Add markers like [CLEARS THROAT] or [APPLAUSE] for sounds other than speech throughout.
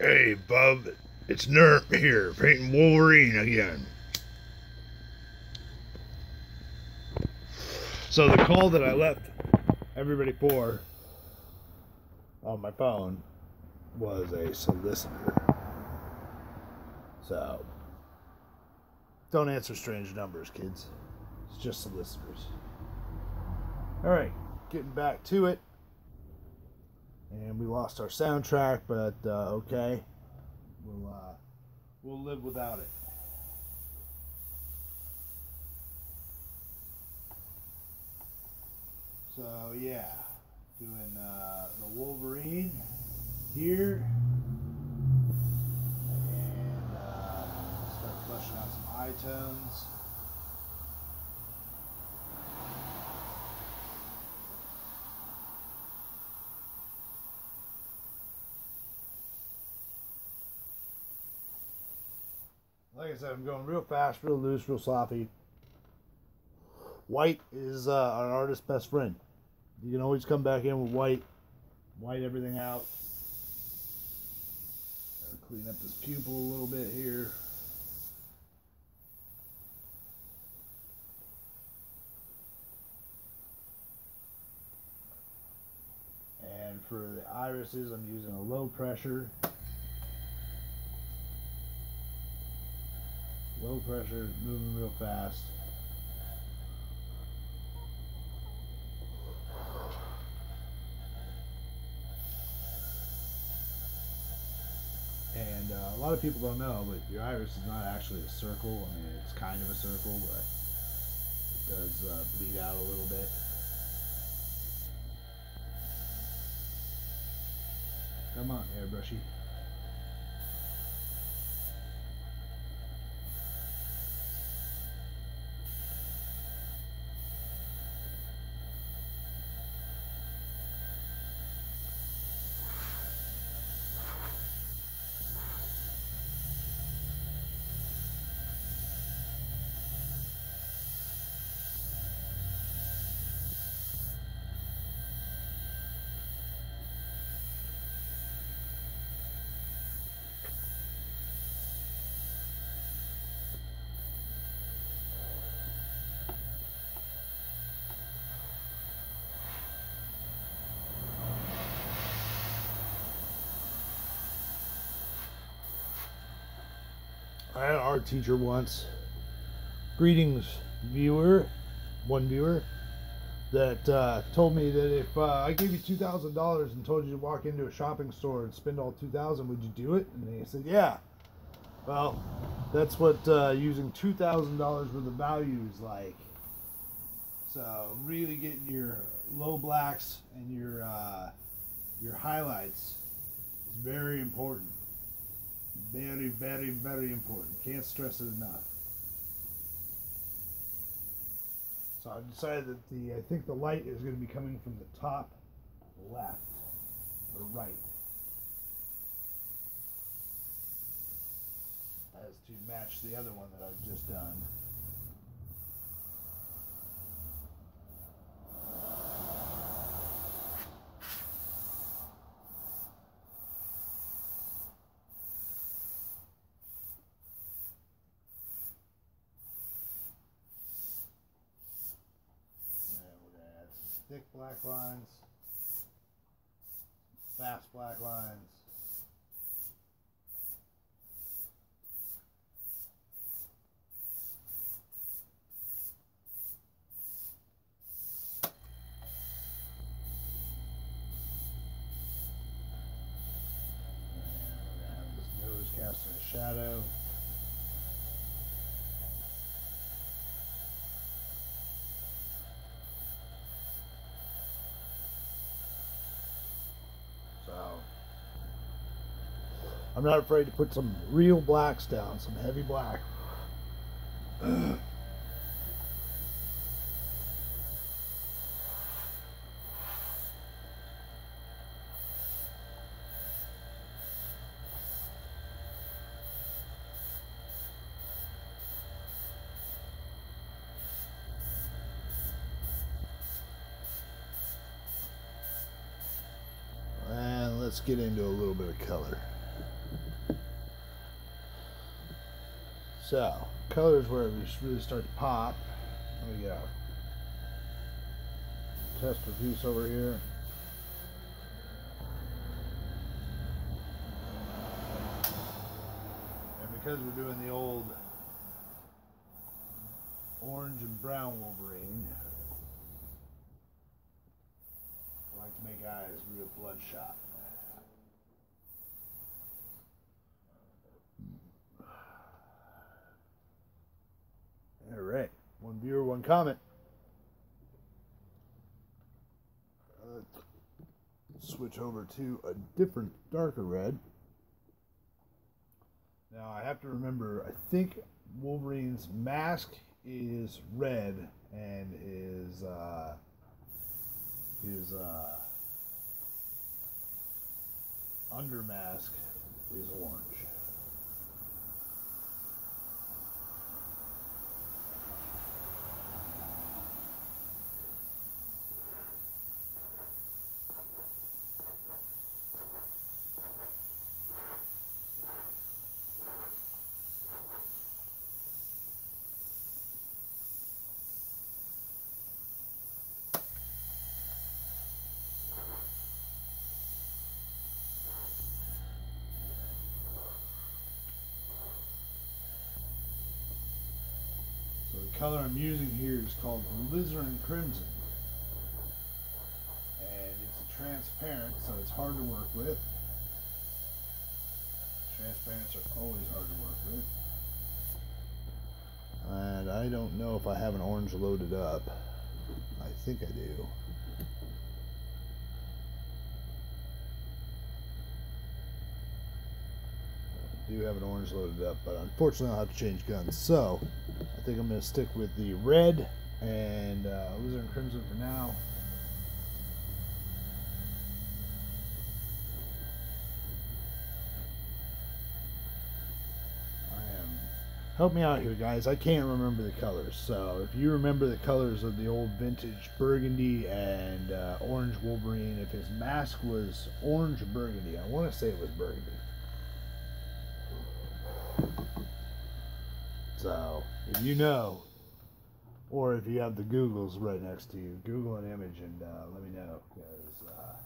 Hey, Bub, it's Nerm here, painting Wolverine again. So the call that I left everybody for on my phone was a solicitor. So don't answer strange numbers, kids. It's just solicitors. All right, getting back to it. We lost our soundtrack, but uh, okay, we'll uh, we'll live without it. So yeah, doing uh, the Wolverine here, and uh, start fleshing out some eye tones. Like I said, I'm going real fast, real loose, real sloppy. White is uh, an artist's best friend. You can always come back in with white, white everything out. Clean up this pupil a little bit here. And for the irises, I'm using a low pressure. Low pressure, moving real fast. And uh, a lot of people don't know, but your iris is not actually a circle. I mean, it's kind of a circle, but it does uh, bleed out a little bit. Come on, airbrushy. I had an art teacher once. Greetings, viewer, one viewer, that uh, told me that if uh, I gave you two thousand dollars and told you to walk into a shopping store and spend all two thousand, would you do it? And he said, "Yeah." Well, that's what uh, using two thousand dollars worth of value is like. So really getting your low blacks and your uh, your highlights is very important. Very, very, very important. Can't stress it enough. So I decided that the I think the light is going to be coming from the top left or right. As to match the other one that I've just done. And we're going to add some thick black lines, fast black lines. And we're going to have this nose casting a shadow. So I'm not afraid to put some real blacks down, some heavy black. Let's get into a little bit of color. So, colors where we really start to pop. We got tester piece over here. And because we're doing the old orange and brown Wolverine, I like to make eyes real bloodshot. All right, one viewer, one comment. switch over to a different darker red. Now I have to remember, I think Wolverine's mask is red and his uh, his uh, under mask is orange. Color I'm using here is called alizarin crimson. And it's transparent, so it's hard to work with. Transparents are always hard to work with. And I don't know if I have an orange loaded up. I think I do. Do have an orange loaded up, but unfortunately I'll have to change guns. So, I think I'm going to stick with the red and uh, alizarin crimson for now. help me out here guys i can't remember the colors so if you remember the colors of the old vintage burgundy and uh, orange wolverine if his mask was orange burgundy i want to say it was burgundy So if you know, or if you have the Googles right next to you, Google an image and uh, let me know because uh,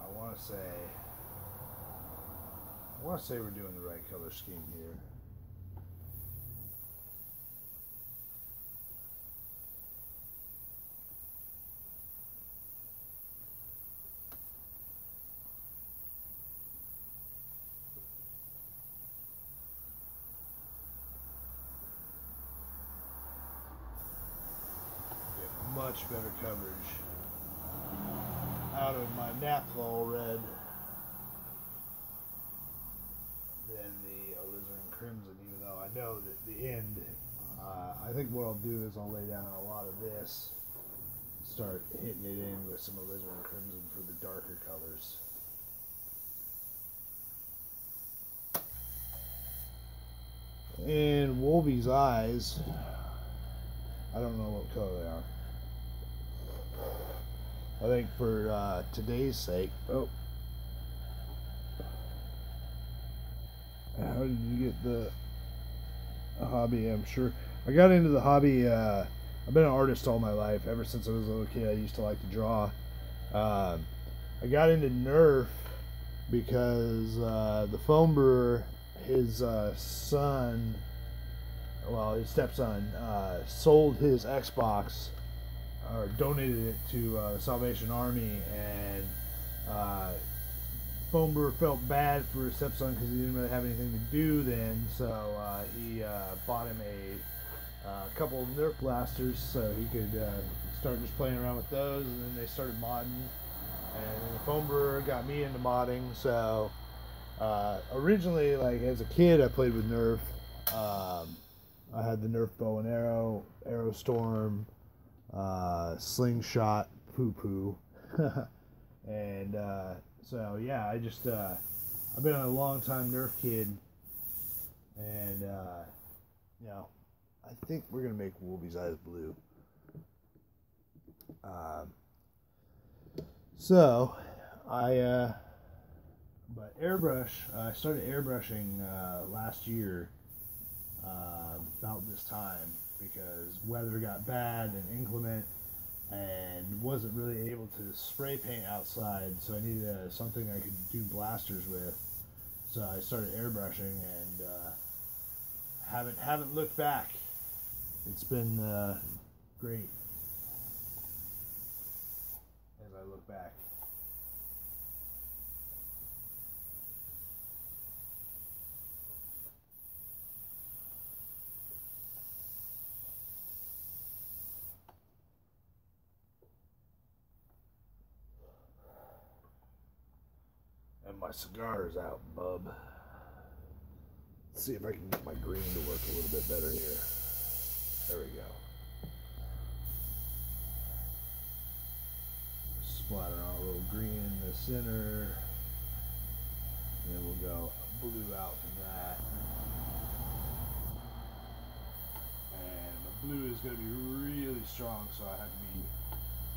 I want to say I want to say we're doing the right color scheme here. Much better coverage out of my Naphthol red than the alizarin crimson, even though I know that the end, uh, I think what I'll do is I'll lay down a lot of this, start hitting it in with some alizarin crimson for the darker colors. And Wolvie's eyes, I don't know what color they are. I think for uh, today's sake. Oh. How did you get the hobby? I'm sure. I got into the hobby. Uh, I've been an artist all my life. Ever since I was a little kid, I used to like to draw. Uh, I got into Nerf because uh, the foam brewer, his uh, son, well, his stepson, uh, sold his Xbox or donated it to uh, the Salvation Army, and uh, felt bad for his stepson because he didn't really have anything to do then, so uh, he uh, bought him a uh, couple of Nerf blasters so he could uh, start just playing around with those, and then they started modding, and the Foam got me into modding, so originally, like as a kid, I played with Nerf. Um, I had the Nerf bow and arrow, Arrow Storm, uh, slingshot poo poo. [LAUGHS] and uh, so, yeah, I just, uh, I've been a long time Nerf kid. And, uh, you know, I think we're going to make Wolvie's eyes blue. Um, so, I, uh, but airbrush, I started airbrushing uh, last year uh, about this time because weather got bad and inclement and wasn't really able to spray paint outside so I needed uh, something I could do blasters with. So I started airbrushing and uh, haven't haven't looked back. It's been uh, great. As I look back And my cigar is out, bub. Let's see if I can get my green to work a little bit better here. There we go. Splatter on a little green in the center. And then we'll go blue out from that. And the blue is going to be really strong, so I have to be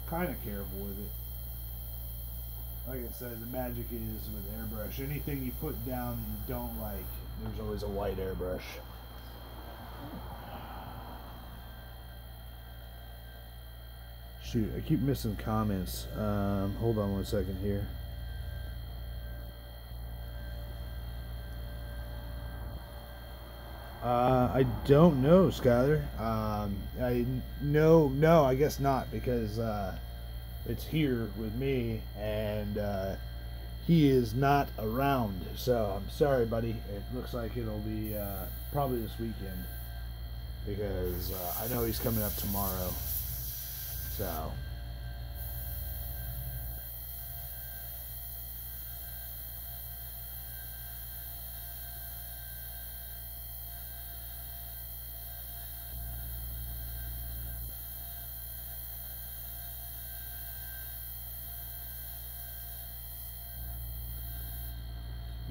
kind of careful with it like I said, the magic is with airbrush. Anything you put down that you don't like, there's always a white airbrush. Shoot, I keep missing comments. Um, hold on one second here. Uh, I don't know, Skyler. Um, I no, no, I guess not because uh, it's here with me, and uh, he is not around. So I'm sorry, buddy. It looks like it'll be uh, probably this weekend because uh, I know he's coming up tomorrow. So.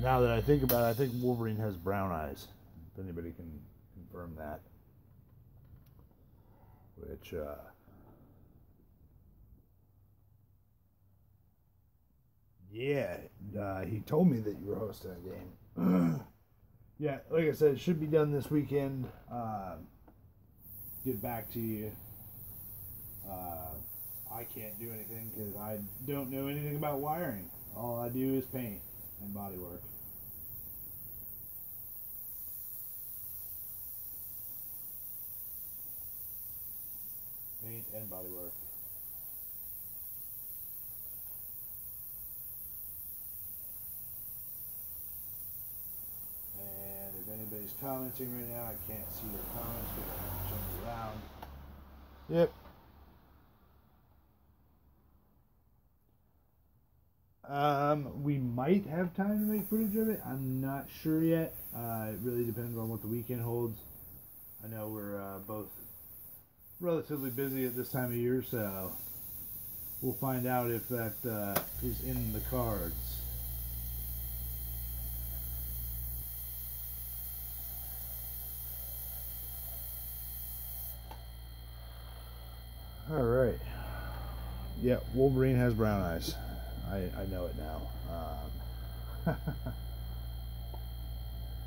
Now that I think about it, I think Wolverine has brown eyes. If anybody can confirm that. Which, uh, yeah, uh, he told me that you were hosting a game. [CLEARS THROAT] yeah, like I said, it should be done this weekend. Uh, get back to you. Uh, I can't do anything because I don't know anything about wiring. All I do is paint and body work. Paint and body work. And if anybody's commenting right now, I can't see your comments because I have to turn around. Yep, Um, we might have time to make footage of it. I'm not sure yet. Uh, it really depends on what the weekend holds. I know we're uh, both relatively busy at this time of year, so we'll find out if that uh, is in the cards. All right. Yeah, Wolverine has brown eyes. I, I know it now. Um, [LAUGHS]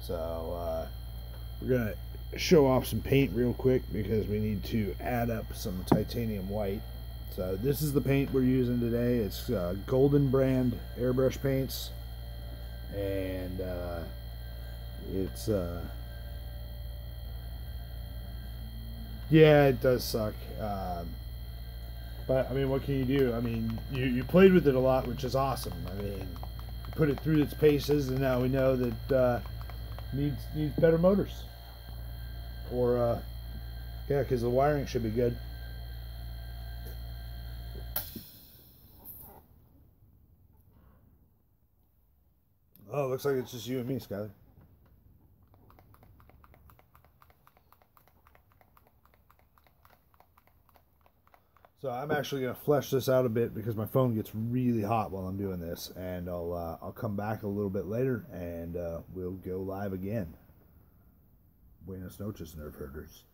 so uh, we're gonna show off some paint real quick because we need to add up some titanium white. So this is the paint we're using today. It's uh, Golden brand airbrush paints, and uh, it's uh, yeah, it does suck. Um, but I mean, what can you do? I mean, you, you played with it a lot, which is awesome. I mean, put it through its paces, and now we know that uh, needs needs better motors. Or uh, yeah, because the wiring should be good. Oh, looks like it's just you and me, Skyler. So I'm actually going to flesh this out a bit because my phone gets really hot while I'm doing this, and I'll uh, I'll come back a little bit later and uh, we'll go live again. Buenos noches, Nerf herders.